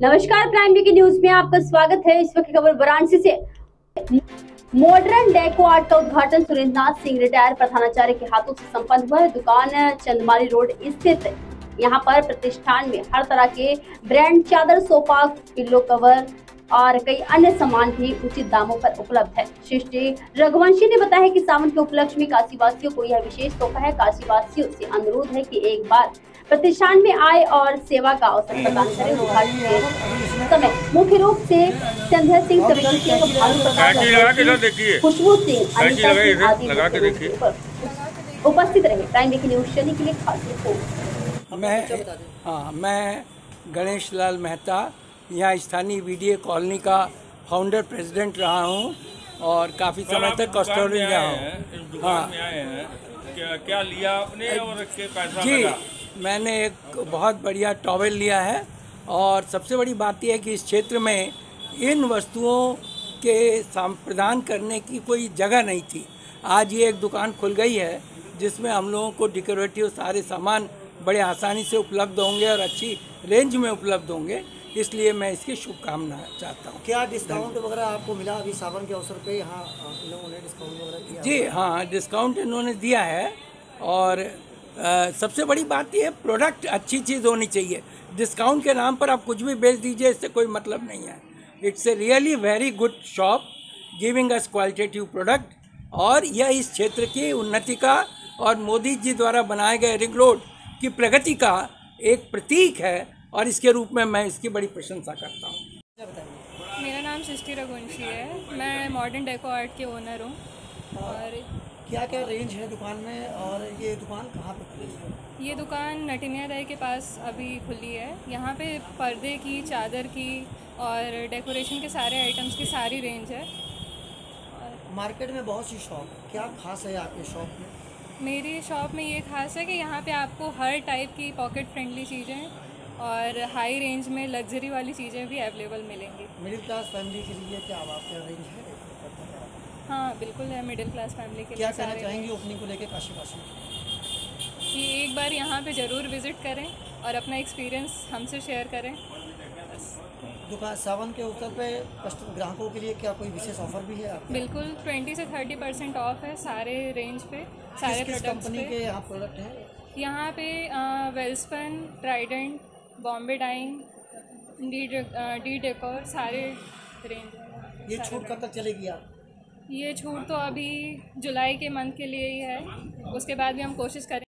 नमस्कार prime Vicky news में आपका स्वागत है। इस वक्त खबर वाराणसी से। मॉडर्न डेको आर्ट का उद्घाटन सुरेंद्रनाथ सिंह, रिटायर प्रधानाचार्य के हाथों से संपन्न हुआ है। दुकान चंदमारी रोड स्थित। यहाँ पर प्रतिष्ठान में हर तरह के ब्रांड चादर, सोफा पिल्लो कवर और कई अन्य सामान भी उचित दामों पर उपलब्ध है। सृष्टि रघुवंशी ने बताया कि सावन के उपलक्ष्य में काशीवासियों को यह विशेष तोहफा है। काशीवासियों से अनुरोध है कि एक बार प्रतिष्ठान में आए और सेवा का अवसर प्रदान करें के समय। मुख्य रूप से संध्या सिंह देखिए। खुशबू सिंह अनिता सिंह आदि देखिए। उपस्थित रहे। प्राइम वीकी न्यूज़ शनि के लिए खास रिपोर्ट। मैं हाँ मैं गणेश लाल मेहता यहाँ स्थानीय वीडियो कॉलोनी का फाउंडर प्रेसिडेंट रहा हूँ और काफ़ी समय तक कस्टोडियन रहा हूँ। आए हैं। क्या क्या लिया आपने और के पैसा जी। लगा? मैंने एक बहुत बढ़िया टॉवेल लिया है और सबसे बड़ी बात यह है कि इस क्षेत्र में इन वस्तुओं के प्रदान करने की कोई जगह नहीं थी। आज ये एक दुकान खुल गई है जिसमें हम लोगों को डेकोरेटिव सारे सामान बड़े आसानी से उपलब्ध होंगे और अच्छी रेंज में उपलब्ध होंगे इसलिए मैं इसकी शुभकामना चाहता हूँ। क्या डिस्काउंट वगैरह आपको मिला अभी सावन के अवसर पे? यहाँ इन लोगों ने डिस्काउंट वगैरह जी हाँ। डिस्काउंट इन्होंने दिया है और अ, सबसे बड़ी बात यह है प्रोडक्ट अच्छी चीज़ होनी चाहिए। डिस्काउंट के नाम पर आप कुछ भी बेच दीजिए इससे कोई मतलब नहीं है। It's a really very good shop giving us qualitative product और यह इस क्षेत्र की उन्नति का और मोदी जी द्वारा बनाए गए रिंग रोड की प्रगति का एक प्रतीक है और इसके रूप में मैं इसकी बड़ी प्रशंसा करता हूँ। मेरा नाम सृष्टि रघुवंशी है। मैं मॉडर्न डेको आर्ट के ओनर हूँ और क्या क्या रेंज है दुकान में और ये दुकान कहाँ पे खुली है? ये दुकान नटिनिया दह के पास अभी खुली है। यहाँ पे पर्दे की चादर की और डेकोरेशन के सारे आइटम्स की सारी रेंज है। मार्केट में बहुत सी शॉप क्या खास है आपके शॉप में? मेरी शॉप में ये खास है कि यहाँ पे आपको हर टाइप की पॉकेट फ्रेंडली चीज़ें और हाई रेंज में लग्जरी वाली चीज़ें भी अवेलेबल मिलेंगी। मिडिल क्लास फैमिली के लिए क्या आपका रेंज है? हाँ बिल्कुल है मिडिल क्लास फैमिली के क्या लिए कहना चाहेंगी ओपनिंग को लेकर काशीवासी कि एक बार यहाँ पे ज़रूर विज़िट करें और अपना एक्सपीरियंस हमसे शेयर करें। दुकान सावन के अवसर पे कस्टमर ग्राहकों के लिए क्या कोई विशेष ऑफ़र भी है आपके? बिल्कुल 20 से 30 परसेंट ऑफ़ है सारे रेंज पे सारे प्रोडक्ट्स कंपनी पे। के यहाँ प्रोडक्ट हैं? यहाँ पे Welspun Trident Bombay Dyeing D D Decor सारे रेंज ये छूट कब तक चलेगी आप? ये छूट तो अभी जुलाई के मंथ के लिए ही है। उसके बाद भी हम कोशिश करें।